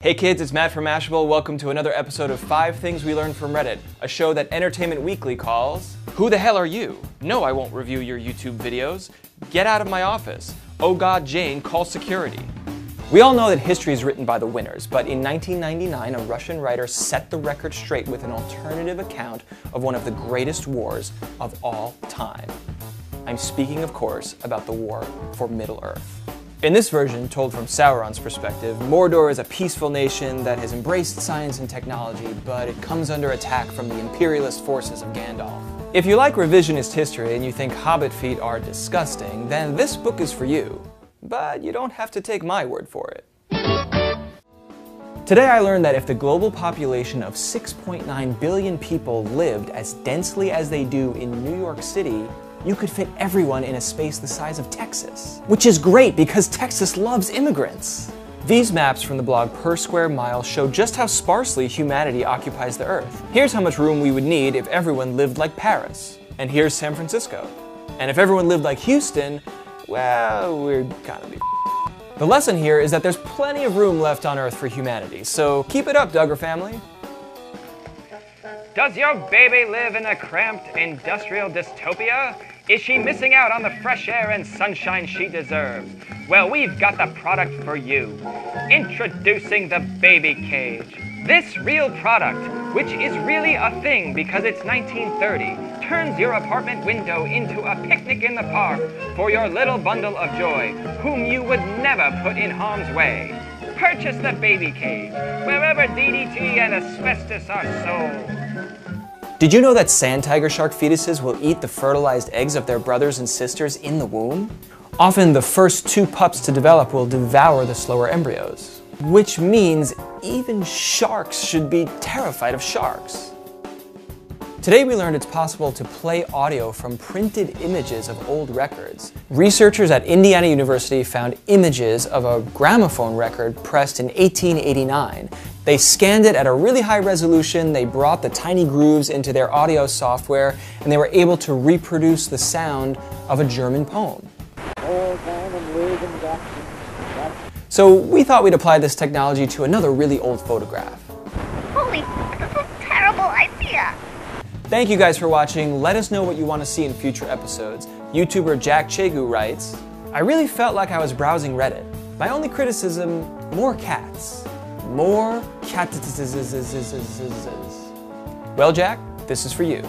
Hey kids, it's Matt from Mashable. Welcome to another episode of 5 Things We Learned from Reddit, a show that Entertainment Weekly calls Who the hell are you? No, I won't review your YouTube videos. Get out of my office. Oh god, Jane, call security. We all know that history is written by the winners, but in 1999, a Russian writer set the record straight with an alternative account of one of the greatest wars of all time. I'm speaking, of course, about the war for Middle Earth. In this version, told from Sauron's perspective, Mordor is a peaceful nation that has embraced science and technology, but it comes under attack from the imperialist forces of Gandalf. If you like revisionist history and you think hobbit feet are disgusting, then this book is for you. But you don't have to take my word for it. Today I learned that if the global population of 6.9 billion people lived as densely as they do in New York City, you could fit everyone in a space the size of Texas. Which is great because Texas loves immigrants. These maps from the blog Per Square Mile show just how sparsely humanity occupies the Earth. Here's how much room we would need if everyone lived like Paris. And here's San Francisco. And if everyone lived like Houston, well, we're kind of be The lesson here is that there's plenty of room left on Earth for humanity, so keep it up, Duggar family. Does your baby live in a cramped industrial dystopia? Is she missing out on the fresh air and sunshine she deserves? Well, we've got the product for you. Introducing the Baby Cage. This real product, which is really a thing because it's 1930, turns your apartment window into a picnic in the park for your little bundle of joy, whom you would never put in harm's way. Purchase the Baby Cage, wherever DDT and asbestos are sold. Did you know that sand tiger shark fetuses will eat the fertilized eggs of their brothers and sisters in the womb? Often the first two pups to develop will devour the slower embryos. Which means even sharks should be terrified of sharks. Today we learned it's possible to play audio from printed images of old records. Researchers at Indiana University found images of a gramophone record pressed in 1889 they scanned it at a really high resolution, they brought the tiny grooves into their audio software, and they were able to reproduce the sound of a German poem. So we thought we'd apply this technology to another really old photograph. Holy, this is a terrible idea. Thank you guys for watching. Let us know what you want to see in future episodes. YouTuber Jack Chegu writes, I really felt like I was browsing Reddit. My only criticism, more cats. More cat. Well, Jack, this is for you.